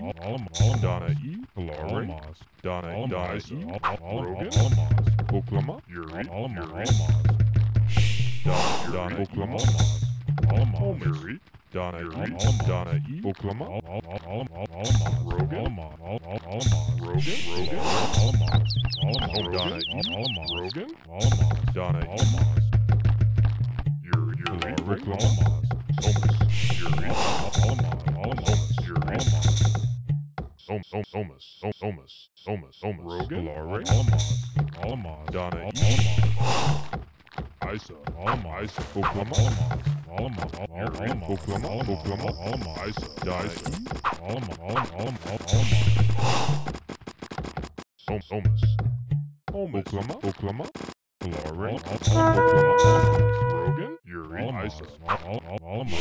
Alamos, Donna E. Hilari, Donna E. Donna E. Rogan, Oklahoma, Yuri, Donna, Donna, Oklahoma, Yuri, Donna E. Donna E. Oklahoma, Rogan, Rogan, Rogan, Donna E. Rogan, Donna E. Yuri, Yuri, Oklahoma, Yuri, Om, Om, Omas, Om, Omas, Omas, Omas, Rogan, Hilari, Donna E. Isa, Isa, Oklahoma, Yuri, Oklahoma, Oklahoma, Isa, Donna E. Om, Omas, Omas, Oklahoma, Oklahoma, Hilari, Oklahoma, Rogan, Yuri, Isa, Donna, Donna,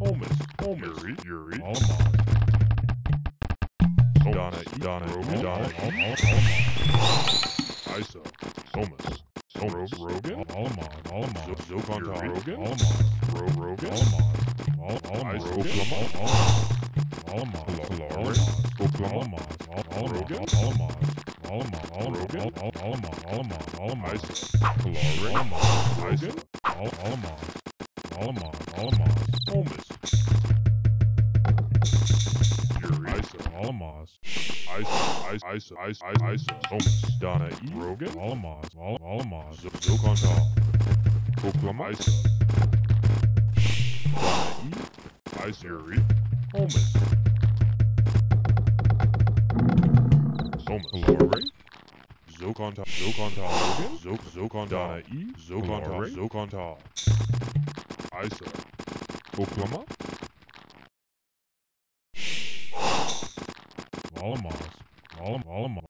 Omas, Omas, Yuri, Yuri, Donna. Donna, Rogan, Donna. Isa, Omas, Omas, Rogan, Zo- Zokonta, Rogan, Ro, Rogan, Isa, Oklahoma, Hilari, Oklahoma, Rogan, Rogan, Isa, Hilari, Isa, Omas, Yuri, Isa, Alamos, Isa, Isa, Isa, Isa, Isa, Isa, Omas, Donna, E. Rogan, Alamos, Alamos, Z- Zokonta, Oklahoma, Isa, Donna, E. Isa, Yuri, Omas, Omas, Hilari, Zokonta, Zokonta, Rogan, Zok, Zokonta, Donna, E. Zokonta, Zokonta, Isa, Oklahoma, Alamos, Alamos,